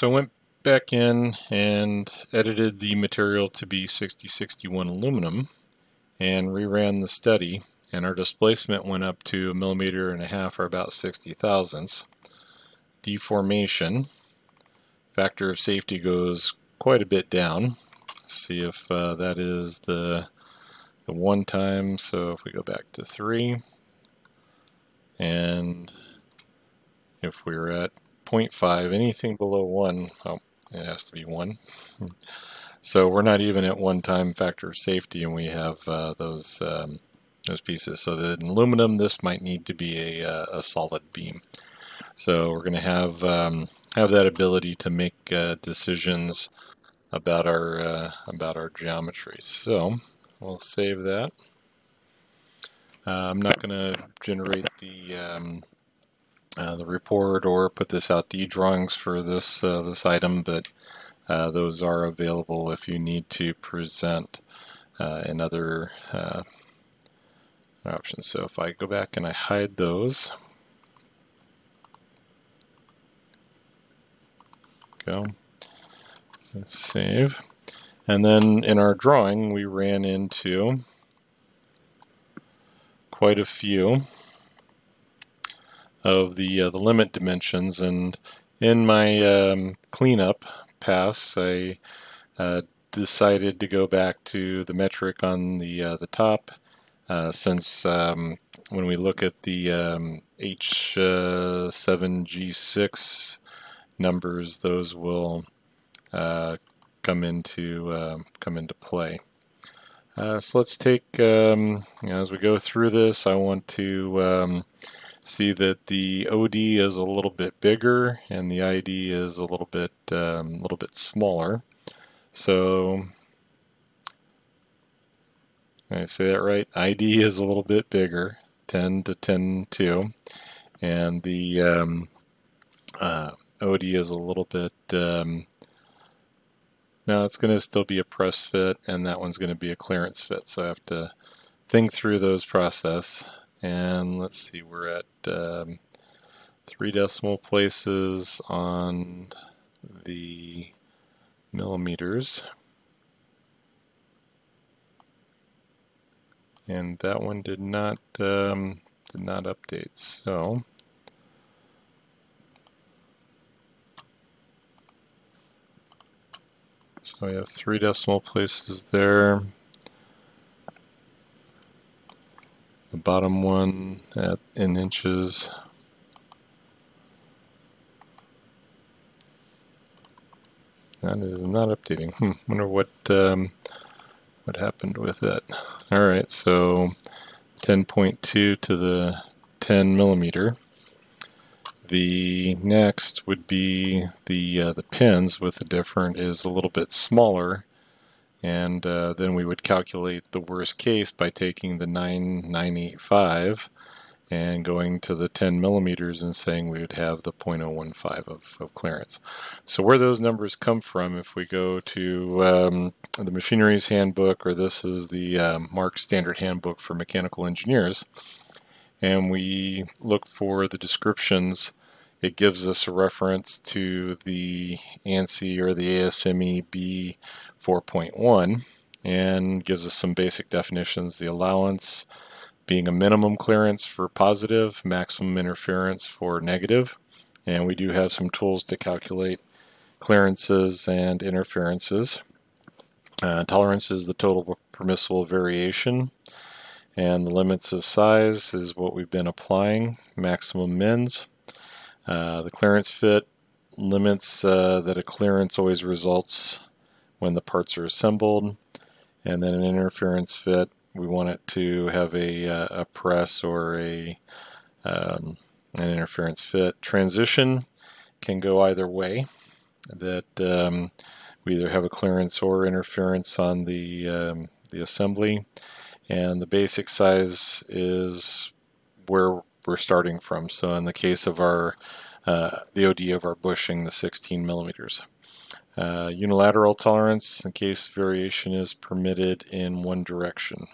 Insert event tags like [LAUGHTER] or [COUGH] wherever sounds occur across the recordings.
So I went back in and edited the material to be 6061 aluminum and reran the study and our displacement went up to a millimeter and a half or about 60 thousandths. Deformation, factor of safety goes quite a bit down. Let's see if uh, that is the, the one time, so if we go back to three and if we're at 0.5, anything below 1, oh, it has to be 1. so we're not even at one time factor of safety and we have uh, those um, those pieces. So the aluminum, this might need to be a, uh, a solid beam. So we're going to have um, have that ability to make uh, decisions about our uh, about our geometry. So we'll save that. Uh, I'm not going to generate the um, uh, the report or put this out the drawings for this uh, this item, but uh, those are available if you need to present uh, in other uh, options. So if I go back and I hide those, go, save, and then in our drawing we ran into quite a few of the uh, the limit dimensions and in my um, cleanup pass I uh, decided to go back to the metric on the uh, the top uh, since um, when we look at the um, H7G6 numbers those will uh, come into uh, come into play. so let's take um, you know, as we go through this I want to um, see that the OD is a little bit bigger and the ID is a little bit um, little bit smaller. So I say that right. ID is a little bit bigger, 10 to 10 2, and the um, uh, OD is a little bit. Um, now it's going to still be a press fit, and that one's going to be a clearance fit. So I have to think through those process. And let's see, we're at um, three decimal places on the millimeters. And that one did not um, did not update. So so we have three decimal places there. The bottom one at in inches. That is not updating. Hmm, wonder what um, what happened with it. All right, so 10.2 to the 10 millimeter. The next would be the uh, the pins with the different is a little bit smaller and uh, then we would calculate the worst case by taking the 9985 and going to the 10 millimeters and saying we would have the 0.015 of, of clearance. So where those numbers come from, if we go to um, the machinery's handbook, or this is the um, Marks' standard handbook for mechanical engineers, and we look for the descriptions, it gives us a reference to the ANSI or the ASME B 4.1 and gives us some basic definitions. The allowance being a minimum clearance for positive, maximum interference for negative, and we do have some tools to calculate clearances and interferences. Uh, tolerance is the total permissible variation, and the limits of size is what we've been applying, maximum mins. Uh, the clearance fit limits uh, that a clearance always results when the parts are assembled. And then an interference fit, we want it to have a, uh, a press or a um, an interference fit. Transition can go either way. That um, we either have a clearance or interference on the um, the assembly, and the basic size is where we're starting from. So in the case of our uh, the OD of our bushing, the 16 millimeters. Uh, unilateral tolerance in case variation is permitted in one direction.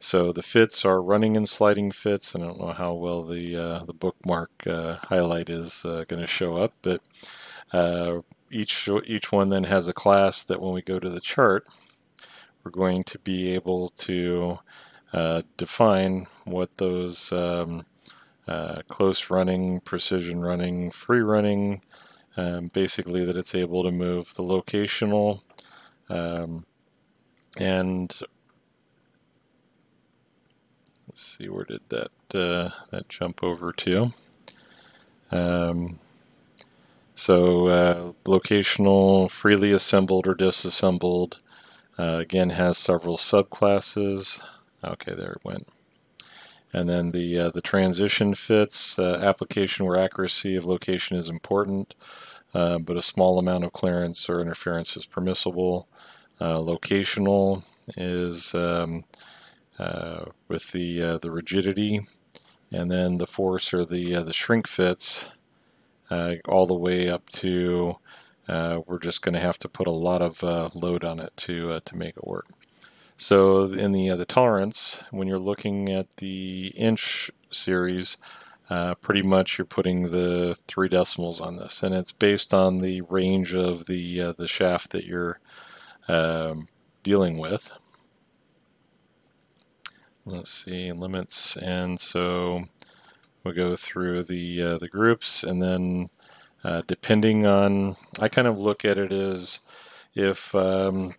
So the fits are running and sliding fits. I don't know how well the uh, the bookmark uh, highlight is uh, going to show up, but Uh, each each one then has a class that when we go to the chart, we're going to be able to uh, define what those um, uh, close running, precision running, free running, um, basically that it's able to move the locational um, and let's see where did that uh, that jump over to? Um, so uh, locational freely assembled or disassembled uh, again has several subclasses okay there it went and then the uh, the transition fits uh, application where accuracy of location is important uh, but a small amount of clearance or interference is permissible uh, locational is um, uh, with the uh, the rigidity, and then the force or the the shrink fits all the way up to we're just going to have to put a lot of load on it to to make it work. So in the the tolerance, when you're looking at the inch series, uh, pretty much you're putting the three decimals on this, and it's based on the range of the uh, the shaft that you're um, dealing with. Let's see limits, and so we'll go through the uh, the groups, and then uh, depending on, I kind of look at it as if um,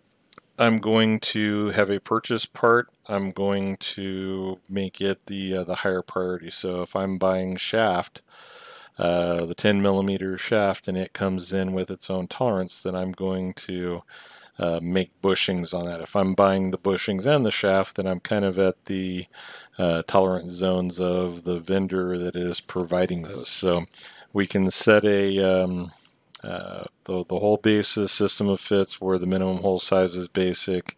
I'm going to have a purchase part, I'm going to make it the uh, the higher priority. So if I'm buying shaft, uh, the 10 millimeter shaft, and it comes in with its own tolerance, then I'm going to uh, make bushings on that. If I'm buying the bushings and the shaft, then I'm kind of at the uh, tolerance zones of the vendor that is providing those. So we can set a um, uh, the, the hole basis system of fits where the minimum hole size is basic,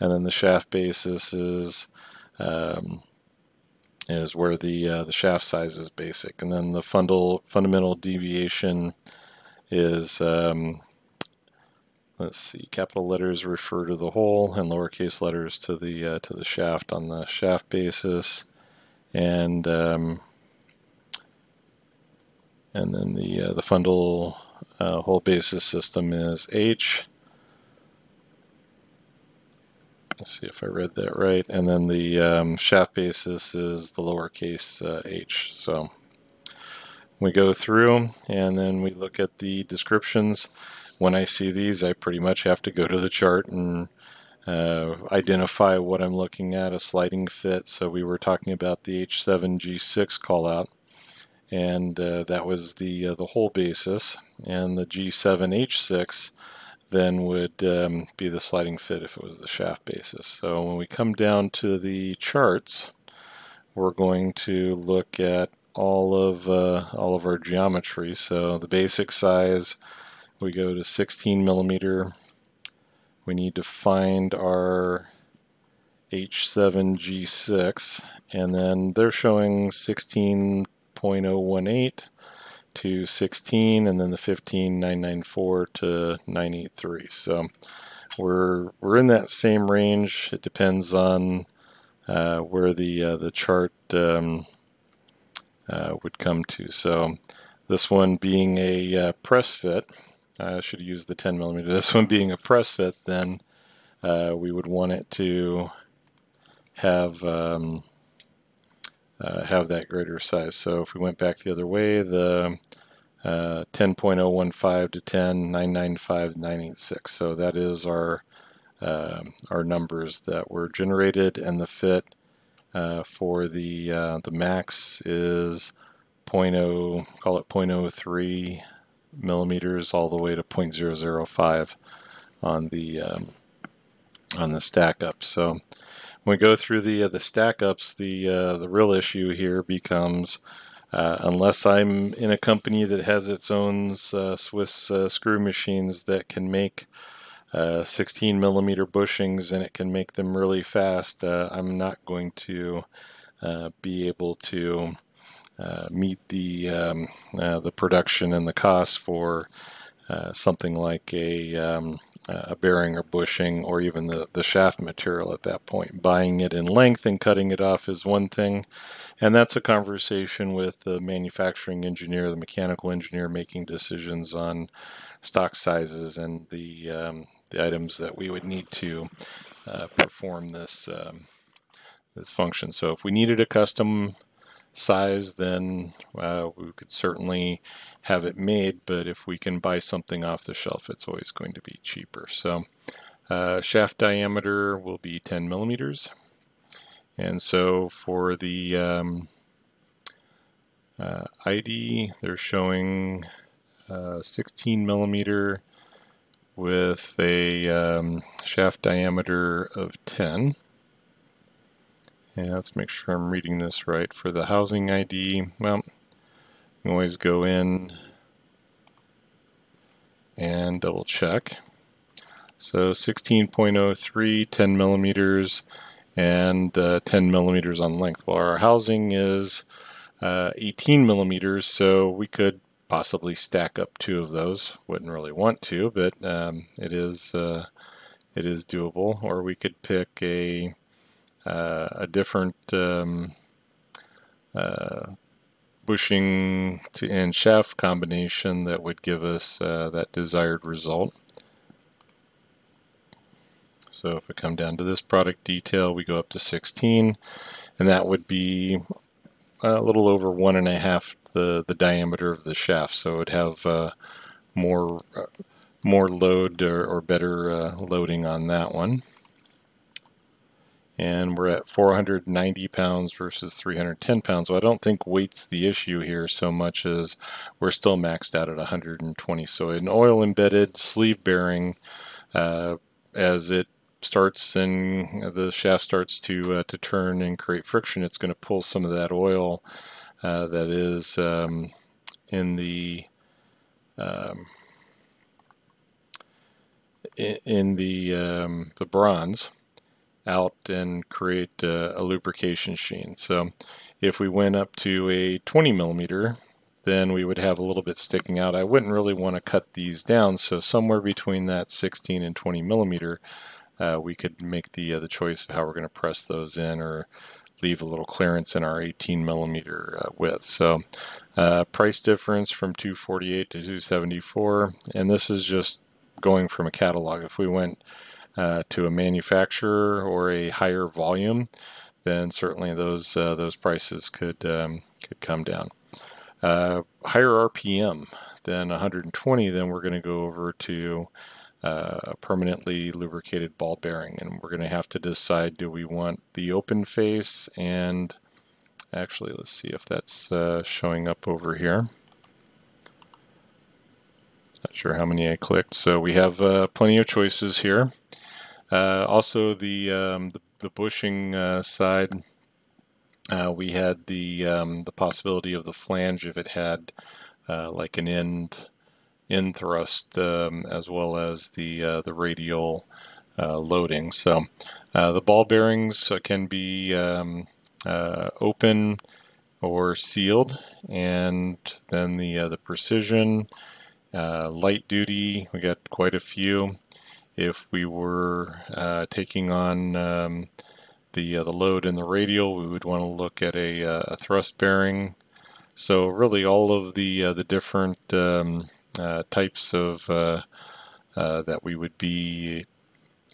and then the shaft basis is um, is where the uh, the shaft size is basic, and then the fundal, fundamental deviation is um, let's see, capital letters refer to the hole and lowercase letters to the uh, to the shaft on the shaft basis, and um, and then the uh, the fundal uh, hole basis system is H. Let's see if I read that right. And then the um, shaft basis is the lowercase uh, h. So we go through and then we look at the descriptions when I see these, I pretty much have to go to the chart and uh, identify what I'm looking at, a sliding fit. So we were talking about the H7G6 callout, and uh, that was the uh, the hole basis, and the G7H6 then would um, be the sliding fit if it was the shaft basis. So when we come down to the charts, we're going to look at all of uh, all of our geometry. So the basic size we go to 16 millimeter. We need to find our H7G6 and then they're showing 16.018 to 16 and then the 15994 to 983 so we're we're in that same range. It depends on uh, where the uh, the chart um, uh, would come to. So this one being a uh, press fit I should use the 10 millimeter. [LAUGHS] This one being a press fit, then uh, we would want it to have um, uh, have that greater size. So if we went back the other way, the uh, 10.015 to 10.995.986. So that is our um, our numbers that were generated, and the fit uh, for the uh, the max is 0.0, call it 0.03 millimeters all the way to 0.005 on the um, on the stack up. So when we go through the uh, the stack ups, the uh, the real issue here becomes uh, unless I'm in a company that has its own uh, Swiss uh, screw machines that can make uh, 16 millimeter bushings and it can make them really fast, I'm not going to be able to meet the um, the production and the cost for something like a um, a bearing or bushing or even the, the shaft material at that point. Buying it in length and cutting it off is one thing, and that's a conversation with the manufacturing engineer, the mechanical engineer making decisions on stock sizes and the, um, the items that we would need to uh, perform this, um, this function. So if we needed a custom size, then uh, we could certainly have it made, but if we can buy something off the shelf, it's always going to be cheaper. So uh, shaft diameter will be 10 millimeters. And so for the um, uh, ID, they're showing uh, 16 millimeter with a um, shaft diameter of 10. And let's make sure I'm reading this right. For the housing ID, well, always go in and double check. So 16.03, 10 millimeters, and uh, 10 millimeters on length. Well, our housing is uh, 18 millimeters, so we could possibly stack up two of those. Wouldn't really want to, but um, it is uh, it is doable. Or we could pick a uh, a different um, uh, bushing to and shaft combination that would give us uh, that desired result. So if we come down to this product detail, we go up to 16, and that would be a little over one and a half the, the diameter of the shaft. So it would have uh, more uh, more load or, or better uh, loading on that one and we're at 490 pounds versus 310 pounds. So I don't think weight's the issue here so much as we're still maxed out at 120. So an oil embedded sleeve bearing, uh, as it starts and the shaft starts to uh, to turn and create friction, it's going to pull some of that oil uh, that is um, in the um, in the um, the bronze out and create a, a lubrication sheen. So if we went up to a 20 millimeter, then we would have a little bit sticking out. I wouldn't really want to cut these down, so somewhere between that 16 and 20 millimeter, uh, we could make the uh, the choice of how we're going to press those in, or leave a little clearance in our 18 millimeter uh, width. So, uh, price difference from 248 to 274, and this is just going from a catalog. If we went uh, to a manufacturer or a higher volume, then certainly those uh, those prices could um, could come down. Uh, higher RPM than 120, then we're going to go over to uh, a permanently lubricated ball bearing, and we're going to have to decide: do we want the open face? And actually, let's see if that's uh, showing up over here. Not sure how many I clicked. So we have uh, plenty of choices here. Uh, also, the, um, the, the bushing uh, side, uh, we had the um, the possibility of the flange if it had uh, like an end end thrust um, as well as the uh, the radial uh, loading. So the ball bearings can be um, open or sealed, and then the the precision, light duty. We got quite a few if we were uh, taking on um, the uh, the load in the radial, we would want to look at a, uh, a thrust bearing. So really, all of the uh, the different um, uh, types of that we would be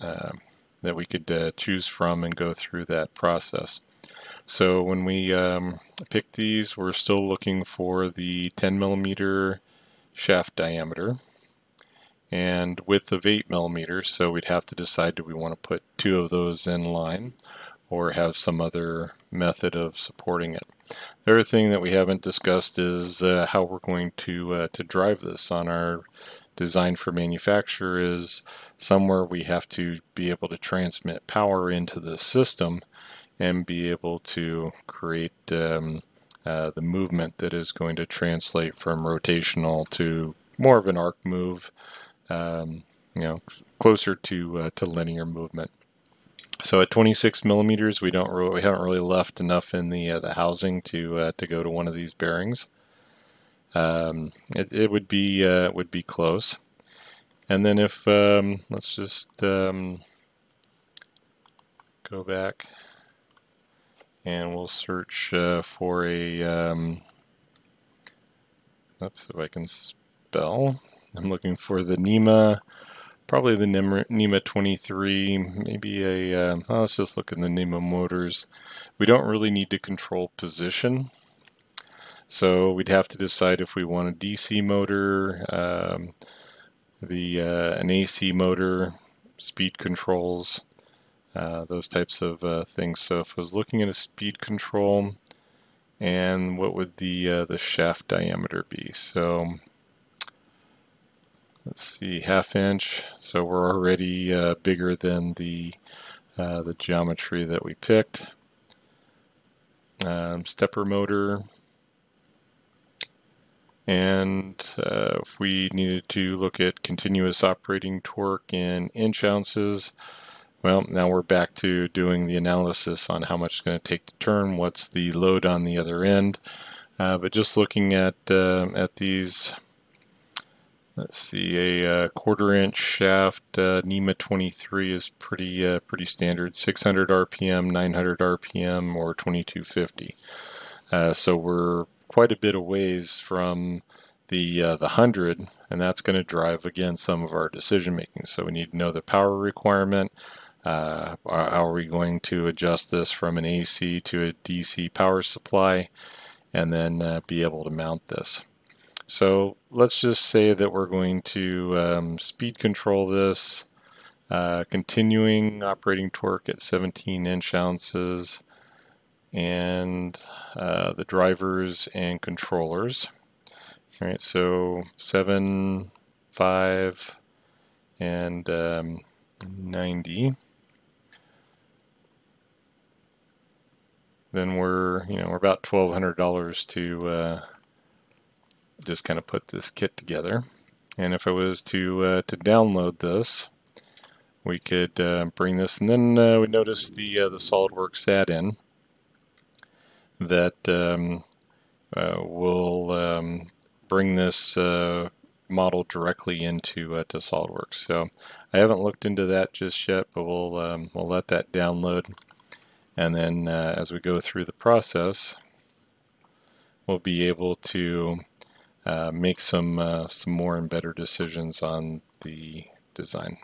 that we could choose from and go through that process. So when we um, pick these, we're still looking for the 10 millimeter shaft diameter and width of 8 millimeters. So we'd have to decide do we want to put two of those in line or have some other method of supporting it. The other thing that we haven't discussed is uh, how we're going to uh, to drive this on our design for manufacture is somewhere we have to be able to transmit power into the system and be able to create um, uh, the movement that is going to translate from rotational to more of an arc move um, you know, closer to uh, to linear movement. So at 26 millimeters, we don't really, we haven't really left enough in the uh, the housing to uh, to go to one of these bearings. Um, it, it would be uh, would be close, And then if, um, let's just um, go back and we'll search uh, for a, um, oops, if I can spell, I'm looking for the NEMA, probably the NEMA 23, maybe a, uh, let's just look at the NEMA motors. We don't really need to control position. So we'd have to decide if we want a DC motor, um, the uh, an AC motor, speed controls, uh, those types of uh, things. So if I was looking at a speed control, and what would the uh, the shaft diameter be? So let's see, half inch. So we're already uh, bigger than the uh, the geometry that we picked. Um, stepper motor, and uh, if we needed to look at continuous operating torque in inch ounces, well, now we're back to doing the analysis on how much it's going to take to turn, what's the load on the other end. Uh, but just looking at uh, at these, let's see, a uh, quarter inch shaft uh, NEMA 23 is pretty uh, pretty standard, 600 RPM, 900 RPM, or 2250. Uh, so we're quite a bit of ways from the uh, the 100 and that's going to drive again some of our decision making so we need to know the power requirement. Uh, how are we going to adjust this from an AC to a DC power supply? And then uh, be able to mount this so let's just say that we're going to um, speed control this uh, continuing operating torque at 17 inch ounces and uh, the drivers and controllers. All right, so 7, 5, and um, 90. Then we're, you know, we're about $1,200 to uh, just kind of put this kit together. And if I was to uh, to download this, we could uh, bring this, and then uh, we notice the uh, the SolidWorks add-in that um, uh, will um, bring this uh, model directly into to SolidWorks. So I haven't looked into that just yet, but we'll um, we'll let that download, and then as we go through the process, we'll be able to uh, make some uh, some more and better decisions on the design.